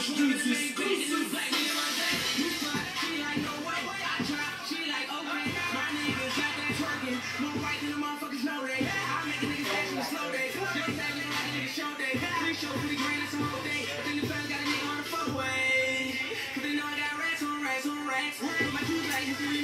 streets is pieces. More right than motherfuckers. I make niggas action the slow day. That little like nigga show day. Three grand, a whole day. Then the got a nigga on the they know I got racks on racks on racks. My